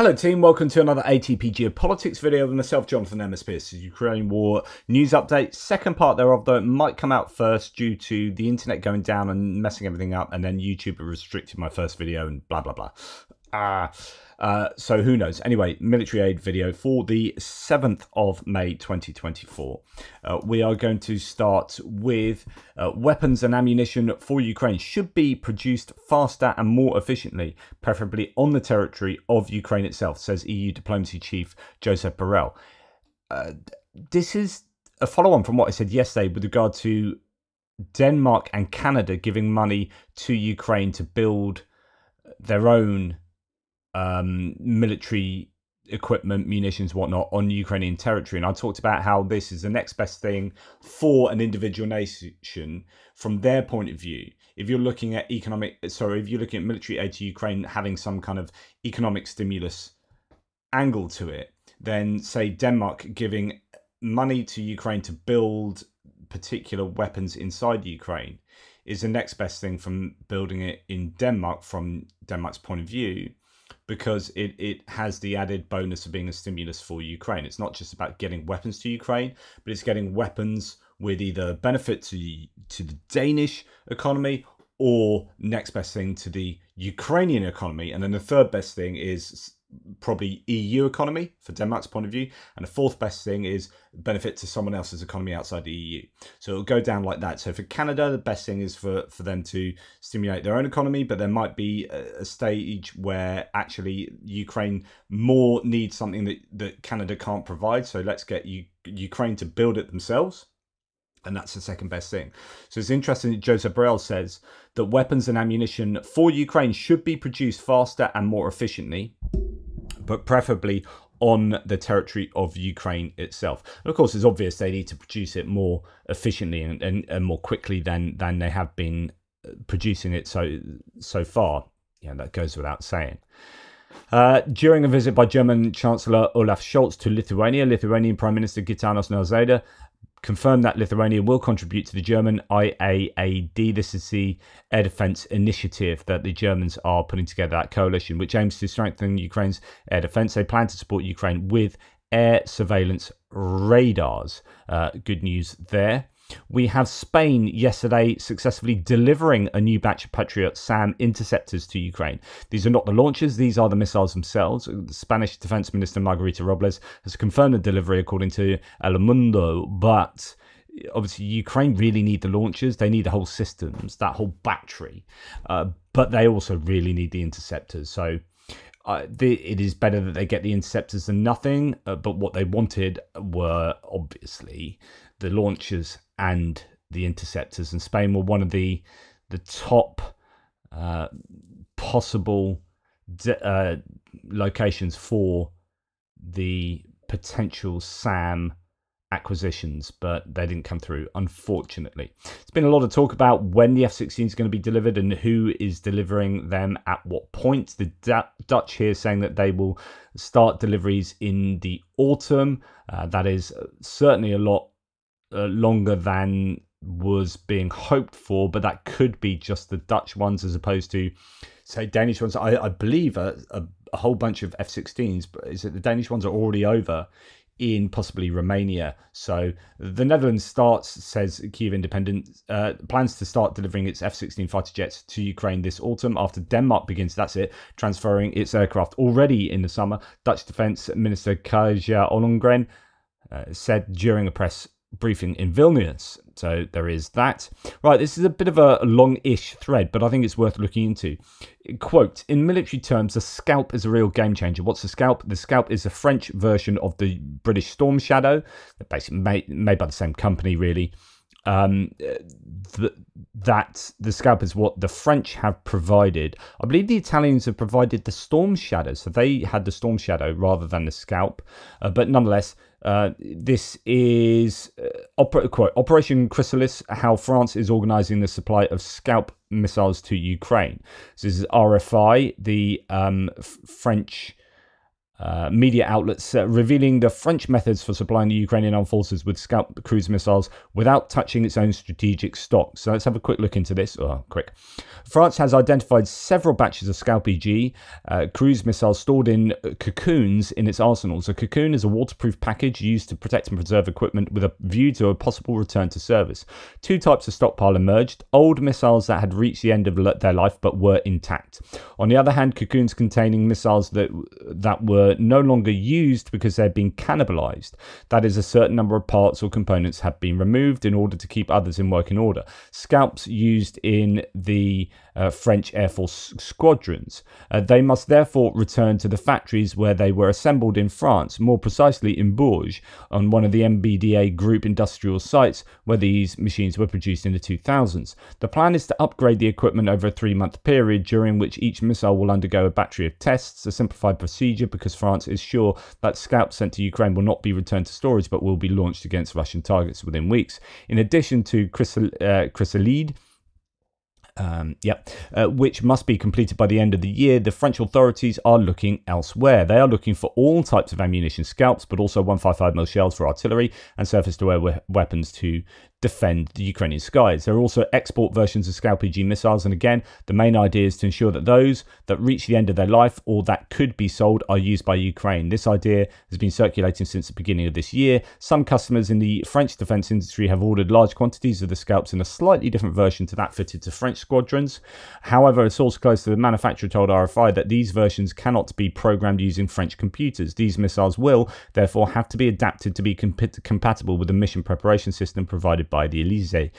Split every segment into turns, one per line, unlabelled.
Hello team, welcome to another ATP Geopolitics video with myself, Jonathan MS Pearce. Ukraine War news update. Second part thereof though, it might come out first due to the internet going down and messing everything up and then YouTube restricted my first video and blah blah blah. Ah, uh, so who knows? Anyway, military aid video for the 7th of May 2024. Uh, we are going to start with uh, weapons and ammunition for Ukraine should be produced faster and more efficiently, preferably on the territory of Ukraine itself, says EU diplomacy chief Joseph Borrell. Uh, this is a follow on from what I said yesterday with regard to Denmark and Canada giving money to Ukraine to build their own um, military equipment, munitions, whatnot on Ukrainian territory. And I talked about how this is the next best thing for an individual nation from their point of view. If you're looking at economic, sorry, if you're looking at military aid to Ukraine having some kind of economic stimulus angle to it, then say Denmark giving money to Ukraine to build particular weapons inside Ukraine is the next best thing from building it in Denmark from Denmark's point of view because it, it has the added bonus of being a stimulus for Ukraine. It's not just about getting weapons to Ukraine, but it's getting weapons with either benefit to to the Danish economy or next best thing to the Ukrainian economy. And then the third best thing is probably EU economy for Denmark's point of view, and the fourth best thing is benefit to someone else's economy outside the EU. So it'll go down like that. So for Canada, the best thing is for for them to stimulate their own economy, but there might be a, a stage where actually Ukraine more needs something that that Canada can't provide. So let's get U- Ukraine to build it themselves. And that's the second best thing. So it's interesting that Joseph Borrell says that weapons and ammunition for Ukraine should be produced faster and more efficiently but preferably on the territory of Ukraine itself. And of course, it's obvious they need to produce it more efficiently and, and, and more quickly than than they have been uh, producing it so so far. Yeah, that goes without saying. Uh, during a visit by German Chancellor Olaf Scholz to Lithuania, Lithuanian Prime Minister Gitanas Nausėda confirmed that Lithuania will contribute to the German IAAD. This is the air defense initiative that the Germans are putting together, that coalition, which aims to strengthen Ukraine's air defense. They plan to support Ukraine with air surveillance radars. Uh, good news there. We have Spain yesterday successfully delivering a new batch of Patriot SAM interceptors to Ukraine. These are not the launchers, these are the missiles themselves. The Spanish Defense Minister Margarita Robles has confirmed the delivery according to El Mundo, but obviously Ukraine really need the launchers. They need the whole systems, that whole battery, uh, but they also really need the interceptors. So uh, the, it is better that they get the interceptors than nothing. Uh, but what they wanted were obviously the launchers and the interceptors. And Spain were one of the the top uh, possible uh, locations for the potential SAM acquisitions, but they didn't come through, unfortunately. It's been a lot of talk about when the F 16 is going to be delivered and who is delivering them at what point. The D- Dutch here saying that they will start deliveries in the autumn. Uh, that is certainly a lot uh, longer than was being hoped for, but that could be just the Dutch ones as opposed to, say, Danish ones. I, I believe a, a, a, whole bunch of F 16s, but is it the Danish ones are already over in possibly Romania. So the Netherlands starts, says Kiev Independent, uh, plans to start delivering its F 16 fighter jets to Ukraine this autumn after Denmark begins, that's it, transferring its aircraft already in the summer. Dutch Defense Minister Kaja Ollongren uh, said during a press briefing in Vilnius. So there is that. Right, this is a bit of a long-ish thread, but I think it's worth looking into. Quote, in military terms, the Scalp is a real game changer. What's the Scalp? The Scalp is a French version of the British Storm Shadow, basically made, made by the same company, really. Um, th- that the Scalp is what the French have provided. I believe the Italians have provided the Storm Shadow, so they had the Storm Shadow rather than the Scalp. Uh, but nonetheless, uh, this is uh, quote, Operation Chrysalis, how France is organizing the supply of scalp missiles to Ukraine. So this is RFI, the um, f- French uh, media outlets uh, revealing the French methods for supplying the Ukrainian armed forces with Scalp cruise missiles without touching its own strategic stock. So let's have a quick look into this. Oh, quick. France has identified several batches of Scalp EG uh, cruise missiles stored in cocoons in its arsenals. A cocoon is a waterproof package used to protect and preserve equipment with a view to a possible return to service. Two types of stockpile emerged old missiles that had reached the end of their life but were intact. On the other hand, cocoons containing missiles that, that were no longer used because they're been cannibalized. That is, a certain number of parts or components have been removed in order to keep others in working order. Scalps used in the uh, French Air Force squadrons. Uh, they must therefore return to the factories where they were assembled in France, more precisely in Bourges, on one of the MBDA group industrial sites where these machines were produced in the 2000s. The plan is to upgrade the equipment over a three month period during which each missile will undergo a battery of tests, a simplified procedure because France is sure that scalps sent to Ukraine will not be returned to storage but will be launched against Russian targets within weeks. In addition to Chrysal- uh, um, yep, uh, which must be completed by the end of the year. The French authorities are looking elsewhere. They are looking for all types of ammunition, scalps, but also 155mm shells for artillery and surface-to-air weapons to defend the Ukrainian skies. There are also export versions of Scalp EG missiles, and again, the main idea is to ensure that those that reach the end of their life or that could be sold are used by Ukraine. This idea has been circulating since the beginning of this year. Some customers in the French defense industry have ordered large quantities of the scalps in a slightly different version to that fitted to French squadrons. However, a source close to the manufacturer told RFI that these versions cannot be programmed using French computers. These missiles will, therefore, have to be adapted to be comp- compatible with the mission preparation system provided by the Elysee,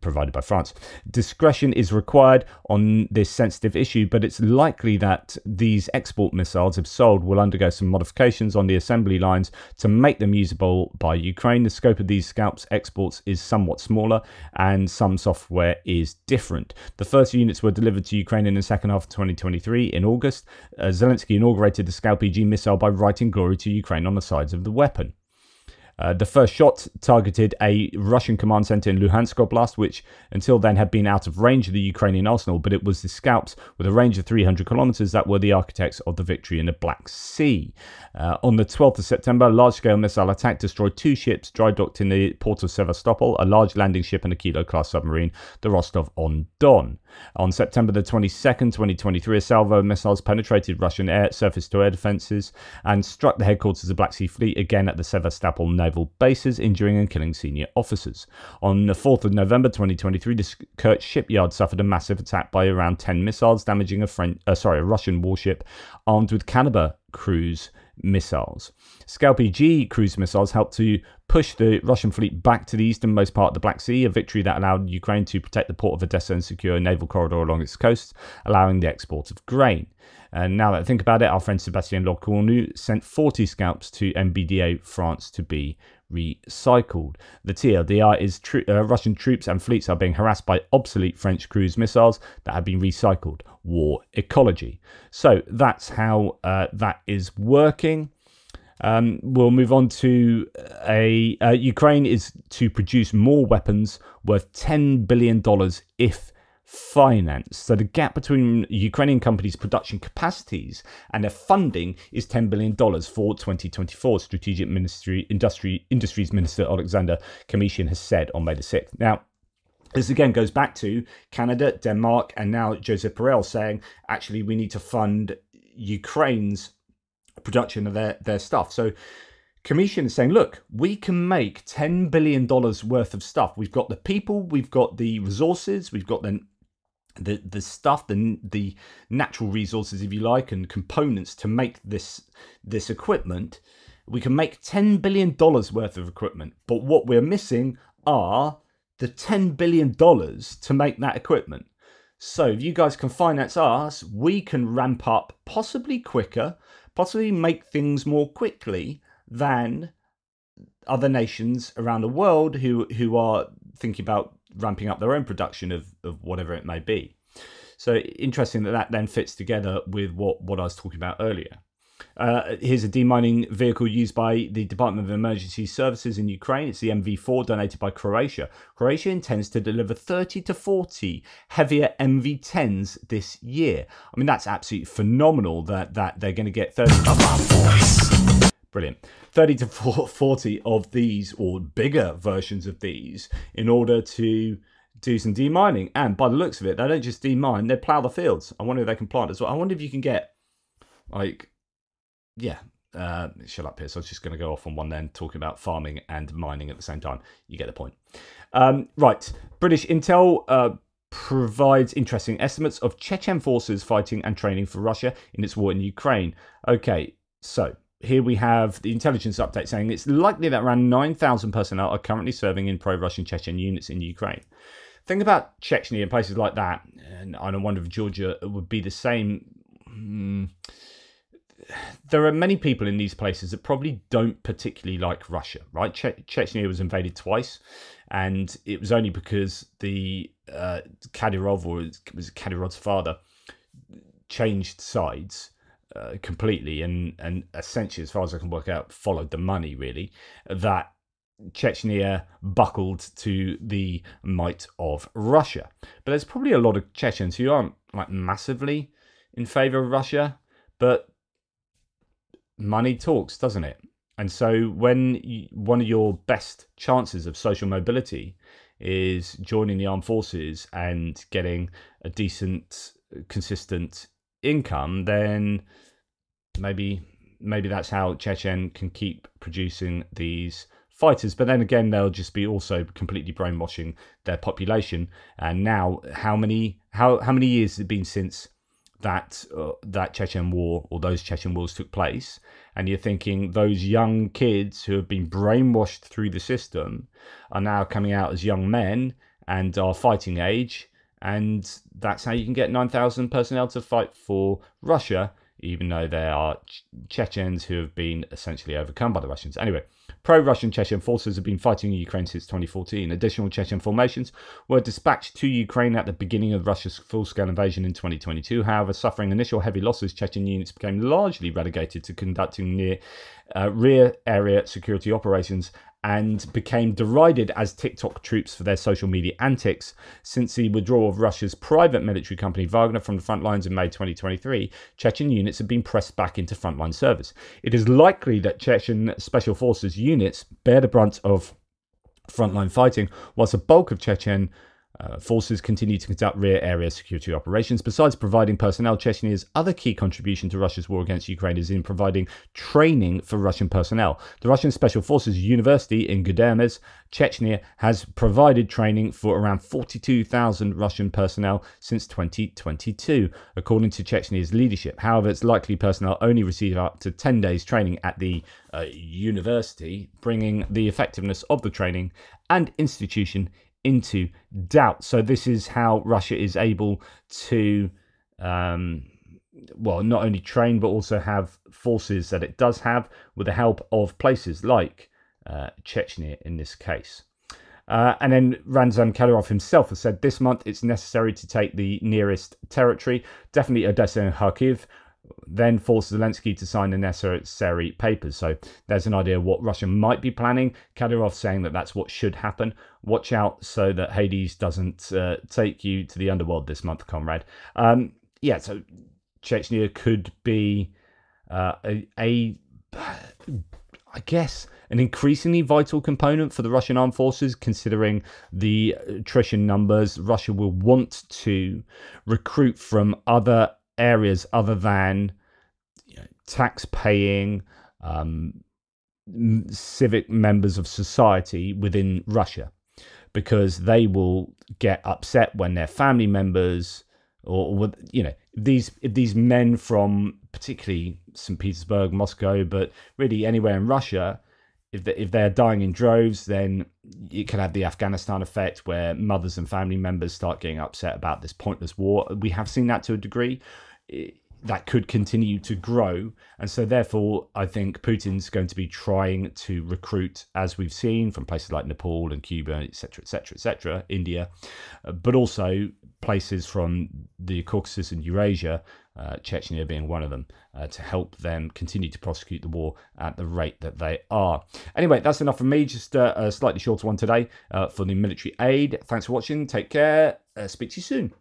provided by France. Discretion is required on this sensitive issue, but it's likely that these export missiles, if sold, will undergo some modifications on the assembly lines to make them usable by Ukraine. The scope of these scalps exports is somewhat smaller, and some software is different. The first units were delivered to Ukraine in the second half of 2023 in August. Uh, Zelensky inaugurated the Scalp EG missile by writing glory to Ukraine on the sides of the weapon. Uh, the first shot targeted a Russian command center in Luhansk Oblast, which until then had been out of range of the Ukrainian arsenal, but it was the scalps with a range of 300 kilometers that were the architects of the victory in the Black Sea. Uh, on the 12th of September, a large scale missile attack destroyed two ships dry docked in the port of Sevastopol, a large landing ship and a Kilo class submarine, the Rostov on Don. On September the 22nd, 2023, a salvo of missiles penetrated Russian air surface to air defenses and struck the headquarters of the Black Sea Fleet again at the Sevastopol naval bases, injuring and killing senior officers. On the 4th of November 2023, the Kerch shipyard suffered a massive attack by around 10 missiles, damaging a French, uh, sorry, a Russian warship armed with Kalibr cruise missiles. Scalp G cruise missiles helped to push the Russian fleet back to the easternmost part of the Black Sea, a victory that allowed Ukraine to protect the port of Odessa and secure a naval corridor along its coast, allowing the export of grain. And now that I think about it, our friend Sebastien Lecornu sent 40 scalps to MBDA France to be recycled. The TLDR is tr- uh, Russian troops and fleets are being harassed by obsolete French cruise missiles that have been recycled. War ecology. So that's how uh, that is working. Um, we'll move on to a uh, Ukraine is to produce more weapons worth ten billion dollars if finance. So the gap between Ukrainian companies' production capacities and their funding is $10 billion for 2024, Strategic Ministry Industry Industries Minister Alexander Kamyshin has said on May the 6th. Now, this again goes back to Canada, Denmark, and now Joseph Borrell saying, actually, we need to fund Ukraine's production of their, their stuff. So Kamyshin is saying, look, we can make $10 billion worth of stuff. We've got the people, we've got the resources, we've got the the the stuff the the natural resources if you like and components to make this this equipment we can make 10 billion dollars worth of equipment. But what we're missing are the 10 billion dollars to make that equipment. So if you guys can finance us we can ramp up possibly quicker possibly make things more quickly than other nations around the world who who are thinking about ramping up their own production of, of whatever it may be. So interesting that that then fits together with what, what I was talking about earlier. Uh, here's a demining vehicle used by the Department of Emergency Services in Ukraine. It's the MV4 donated by Croatia. Croatia intends to deliver 30 to 40 heavier MV10s this year. I mean, that's absolutely phenomenal that, that they're going to get 30. Brilliant. 30 to 40 of these or bigger versions of these in order to do some demining. And by the looks of it, they don't just demine, they plough the fields. I wonder if they can plant as well. I wonder if you can get like yeah, uh, shut up, Pearce. I was just going to go off on one then, talking about farming and mining at the same time. You get the point. Um, right. British Intel uh, provides interesting estimates of Chechen forces fighting and training for Russia in its war in Ukraine. Okay, so here we have the intelligence update saying it's likely that around 9,000 personnel are currently serving in pro Russian Chechen units in Ukraine. Think about Chechnya and places like that, and I don't wonder if Georgia would be the same. Hmm there are many people in these places that probably don't particularly like Russia, right? Che- Chechnya was invaded twice, and it was only because the uh, Kadyrov, or was Kadyrov's father, changed sides uh, completely and, and essentially, as far as I can work out, followed the money really, that Chechnya buckled to the might of Russia. But there's probably a lot of Chechens who aren't like massively in favor of Russia, but money talks, doesn't it? And so, when you, one of your best chances of social mobility is joining the armed forces and getting a decent, consistent income, then maybe maybe that's how Chechen can keep producing these fighters. But then again, they'll just be also completely brainwashing their population. And now, how many how how many years has it been since that uh, that Chechen war or those Chechen wars took place, and you're thinking those young kids who have been brainwashed through the system are now coming out as young men and are fighting age, and that's how you can get nine thousand personnel to fight for Russia, even though they are Chechens who have been essentially overcome by the Russians. Anyway, Pro Russian Chechen forces have been fighting in Ukraine since 2014. Additional Chechen formations were dispatched to Ukraine at the beginning of Russia's full scale invasion in 2022. However, suffering initial heavy losses, Chechen units became largely relegated to conducting near uh, rear area security operations and became derided as TikTok troops for their social media antics. Since the withdrawal of Russia's private military company Wagner from the front lines in May 2023, Chechen units have been pressed back into frontline service. It is likely that Chechen Special Forces units bear the brunt of frontline fighting, whilst the bulk of Chechen uh, forces continue to conduct rear area security operations. Besides providing personnel, Chechnya's other key contribution to Russia's war against Ukraine is in providing training for Russian personnel. The Russian Special Forces University in Gudermes, Chechnya, has provided training for around 42,000 Russian personnel since 2022, according to Chechnya's leadership. However, its likely personnel only receive up to 10 days training at the uh, university, bringing the effectiveness of the training and institution into doubt. So this is how Russia is able to, um, well, not only train but also have forces that it does have with the help of places like uh, Chechnya in this case. Uh, and then Ramzan Kadyrov himself has said this month it's necessary to take the nearest territory, definitely Odessa and Kharkiv, then force Zelensky to sign the necessary papers. So there's an idea what Russia might be planning. Kadyrov saying that that's what should happen. Watch out so that Hades doesn't uh, take you to the underworld this month, comrade. Um, yeah, so Chechnya could be uh, a, a, I guess, an increasingly vital component for the Russian armed forces, considering the attrition numbers. Russia will want to recruit from other areas other than you know, tax paying um, civic members of society within Russia because they will get upset when their family members or, you know these these men from particularly St Petersburg, Moscow, but really anywhere in Russia if they, if they're dying in droves, then you can have the Afghanistan effect where mothers and family members start getting upset about this pointless war. We have seen that to a degree. That could continue to grow. And so, therefore, I think Putin's going to be trying to recruit, as we've seen from places like Nepal and Cuba, etc., etc., etc., India, but also places from the Caucasus and Eurasia uh, Chechnya being one of them, uh, to help them continue to prosecute the war at the rate that they are. Anyway, that's enough from me. Just uh, a slightly shorter one today uh, for the military aid. Thanks for watching. Take care. Uh, speak to you soon.